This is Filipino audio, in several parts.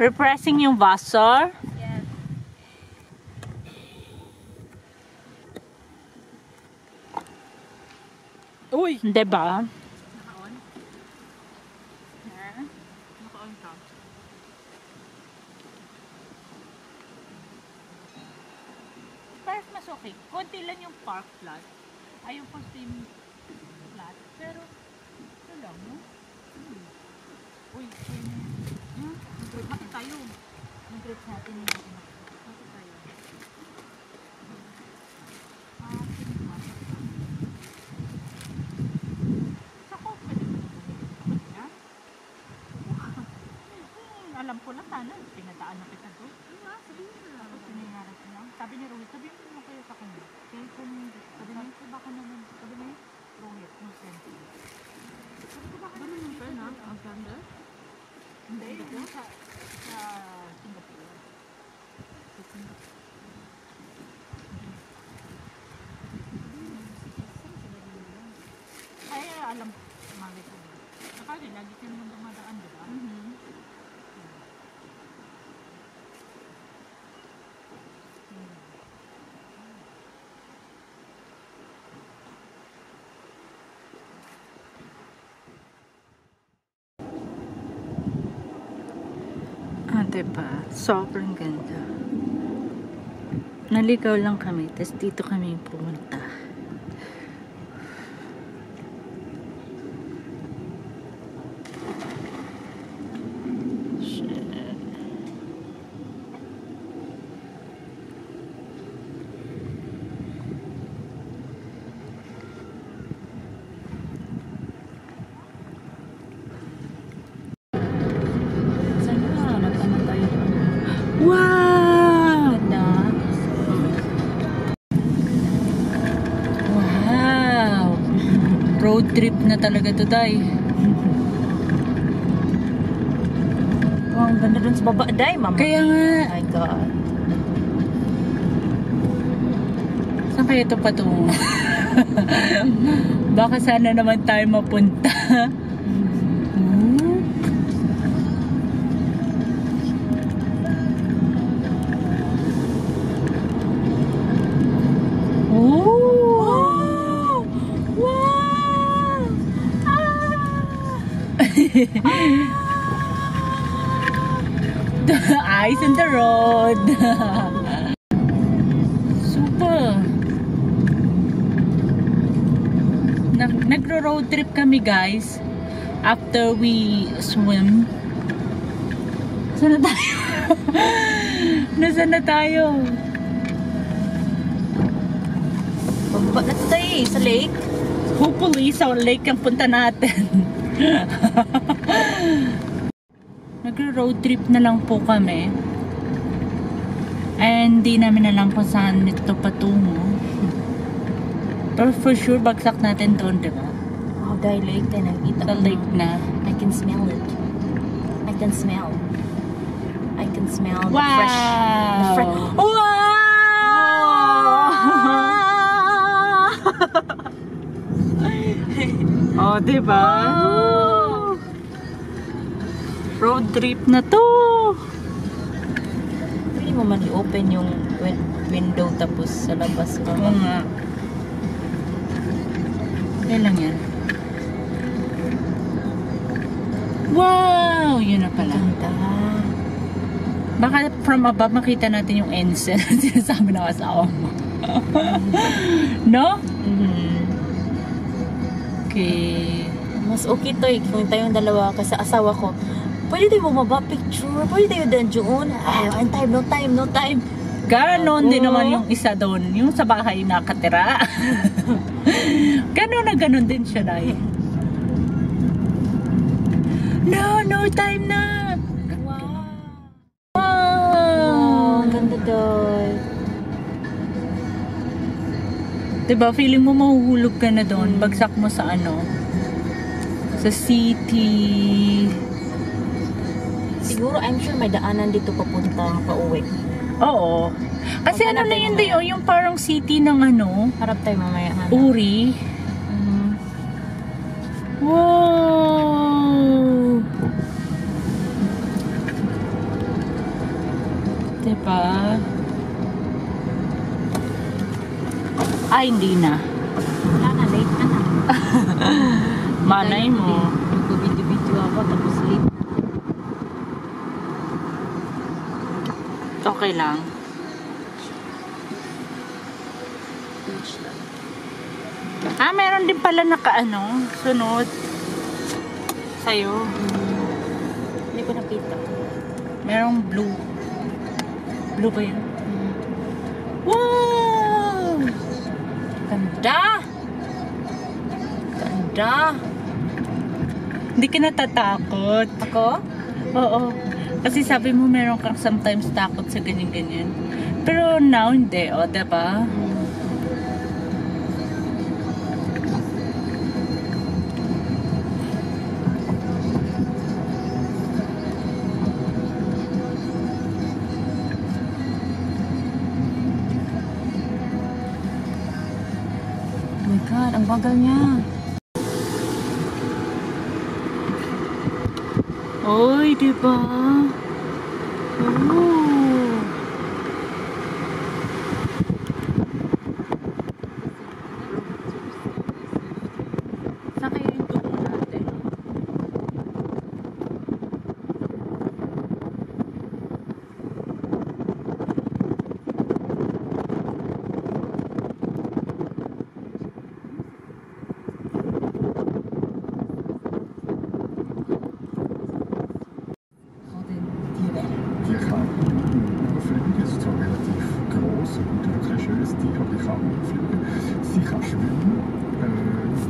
Repressing yung Vassar. Yes. Uy! Diba? Naka-on? Eh? Naka-on ka. Park mas okay. Konti lang yung park lot. Ay, yung costume lot. Pero, ito lang, no? Hmm. Uy, uy. Hmm? Mag-grip mati tayo. Mag-grip natin yung mati tayo. Ah, sige ba? Sa ko, pwede mo na niya? Hmm, alam ko na sana. Pinadaan na kita doon. Ano Sabihin mo na. Tapos sinayara ko lang. Sabi ni Rohit, sabihin mo naman kayo sa kanya. Kaya kung sabi niya, "Sabi baka naman, sabi niya, Rohit, no sense. Sabi ko baka yung pen ha? Ang ganda? Hindi, yung sa, sa Singapore. Sa Singapore. Ay, alam ko. Mali ko. Saka din, lagi ka naman dumadaan, di ba? Mm-hmm. Ah, diba? Sobrang ganda. Naligaw lang kami, tapos dito kami pumunta. Shit. Saan na? Nagtanong tayo. Wow! Ganda. Wow! Road trip na talaga to, Day. Oh, ang ganda dun sa baba. Day, mama. Kaya nga, Oh my God. saan kaya ito patungo? Baka sana naman tayo mapunta. The eyes on the road. Super. Nag nagro-road trip kami guys. After we swim. Saan na tayo? Nasaan na tayo? Pababa na tayo eh, sa lake. Hopefully, sa lake ang punta natin. Nagro-road trip na lang po kami. And di namin alam kung saan ito patungo. Pero for sure, bagsak natin doon, di ba? Oh, Day, lake tayo. Nakikita Sa ko lake na. na. I can smell it. I can smell. I can smell the Wow! fresh. The fresh. oh, di ba? Road trip na to. Pwede mo man i-open yung win- window tapos sa labas ka. Oo nga. Kaya lang yan. Wow! Yun na pala. Ganda. Baka from above makita natin yung ensign na sinasabi ng asawa mo. no? Mhm. Okay. Mas okay to eh, kung tayong dalawa kasi asawa ko. Pwede tayo bumaba picture, pwede tayo dan doon. Ay, one time, no time, no time. Ganon din naman yung isa doon. Yung sa bahay nakatira. ganon na ganon din siya na No, no time na! Wow. Wow! Ganda doon. Diba, feeling mo mahuhulog ka na doon. Bagsak mo sa ano? Sa city siguro I'm sure may daanan dito papuntang pauwi. Oo. Kasi ano na yun dayo, yung parang city ng ano, Harap tayo mamaya. Hana. uri. Mm. Wow! Diba? Ay, hindi na. Wala na, late ka na. Manay mo. Nag-video-video ako, tapos late Okay lang. Ah, meron din pala naka ano, sunod. Sa'yo. Hindi ko nakita. Merong blue. Blue ba yun? Hmm. Wow! Ganda! Ganda! Hindi ka natatakot. Ako? Oo. Kasi sabi mo meron kang sometimes takot sa ganyan-ganyan. Pero now, hindi. O, diba? Oh my God, ang bagal niya. Oy, diba? Oh.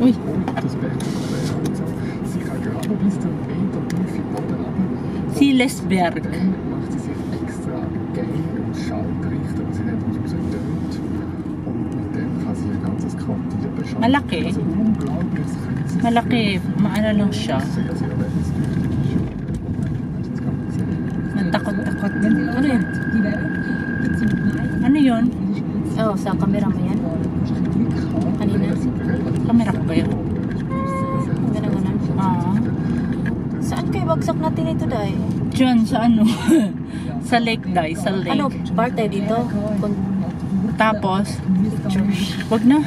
Ui. Sie lässt macht sie sich extra geil und schaltricht, aber sie hat uns tönt. Und mit kann sie ihr ganzes Quartier beschaffen. Malaki. Also unglaublich. Malaki, maalala siya. Natakot-takot din. Ano yun? Ano yun? Oh, sa kamera mo yan? Kamera ko ba yun? Ang ganun-ganun. Oo. Saan kayo bagsak natin ito, Day? Diyan, sa ano? sa lake, Dai. Sa lake. Ano, part tayo dito? Kun- Tapos, wag na.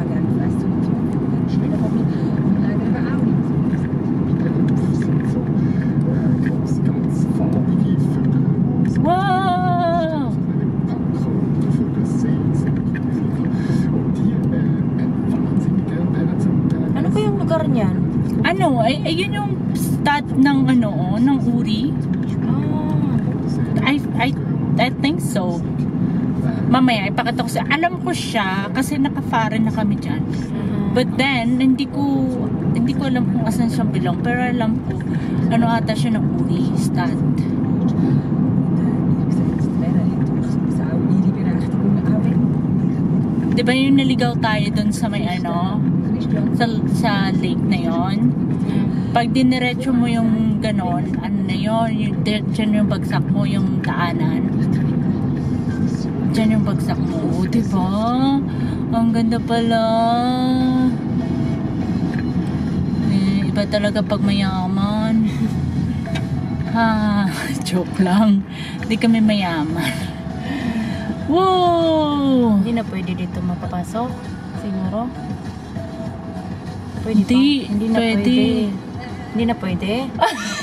Wow! Ano, ay, ayun yung stat ng ano, ng Uri. Ah, I, I, I think so. Mamaya, ipakita ko sa, alam ko siya kasi naka-foreign na kami dyan. mhm. But then, hindi ko, hindi ko alam kung asan siya bilong. Pero alam ko, ano ata siya ng Uri, stat. Di ba yung naligaw tayo dun sa may ano, sa, sa lake na yon Pag diniretso mo yung ganon, ano na yun, yung, dyan yung bagsak mo, yung daanan. Dyan yung bagsak mo. O, di ba? Ang ganda pala. Eh, iba talaga pag mayaman. Ha, joke lang. Hindi kami mayaman. Wow! Hindi na pwede dito mapapasok. Siguro. Pwede Hindi, pa? Hindi na pwede. pwede. Hindi na pwede.